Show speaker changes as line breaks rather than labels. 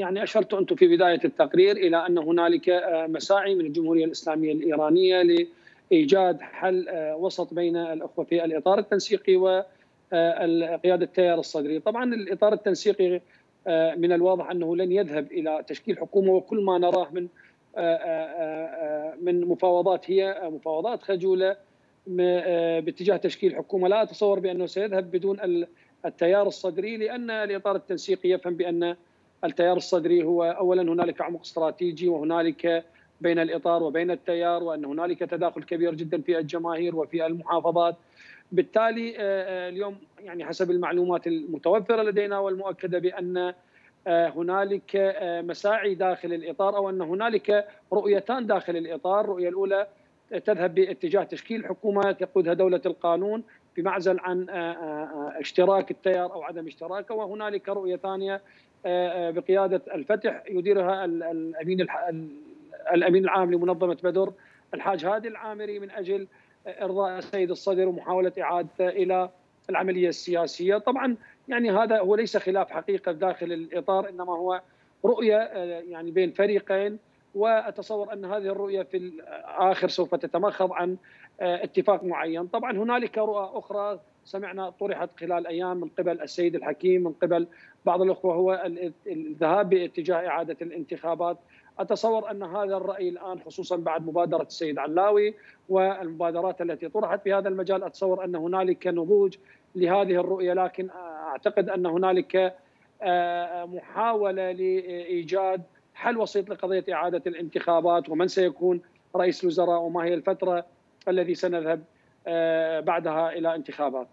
يعني أشرت أنتم في بداية التقرير إلى أن هنالك مساعي من الجمهورية الإسلامية الإيرانية لإيجاد حل وسط بين الأخوة في الإطار التنسيقي وقياده التيار الصدري، طبعا الإطار التنسيقي من الواضح أنه لن يذهب إلى تشكيل حكومة وكل ما نراه من من مفاوضات هي مفاوضات خجولة باتجاه تشكيل حكومة. لا أتصور بأنه سيذهب بدون التيار الصدري لأن الإطار التنسيقي يفهم بأن التيار الصدري هو اولا هنالك عمق استراتيجي وهنالك بين الإطار وبين التيار وأن هنالك تداخل كبير جدا في الجماهير وفي المحافظات. بالتالي اليوم يعني حسب المعلومات المتوفرة لدينا والمؤكدة بأن هنالك مساعي داخل الإطار أو أن هنالك رؤيتان داخل الإطار، الرؤية الأولى تذهب باتجاه تشكيل حكومة تقودها دولة القانون. بمعزل عن اشتراك التيار أو عدم اشتراكه وهنالك رؤية ثانية بقيادة الفتح يديرها الأمين الأمين العام لمنظمة بدر الحاج هادي العامري من أجل إرضاء السيد الصدر ومحاولة إعادته إلى العملية السياسية، طبعا يعني هذا هو ليس خلاف حقيقة داخل الإطار إنما هو رؤية يعني بين فريقين وأتصور أن هذه الرؤية في الآخر سوف تتمخض عن اتفاق معين، طبعا هنالك رؤى أخرى سمعنا طرحت خلال أيام من قبل السيد الحكيم من قبل بعض الأخوة هو الذهاب باتجاه إعادة الانتخابات، أتصور أن هذا الرأي الآن خصوصا بعد مبادرة السيد علاوي والمبادرات التي طرحت في هذا المجال أتصور أن هنالك نضوج لهذه الرؤية. لكن أعتقد أن هنالك محاولة لإيجاد حل وسيط لقضية إعادة الانتخابات ومن سيكون رئيس الوزراء وما هي الفترة الذي سنذهب بعدها إلى انتخابات.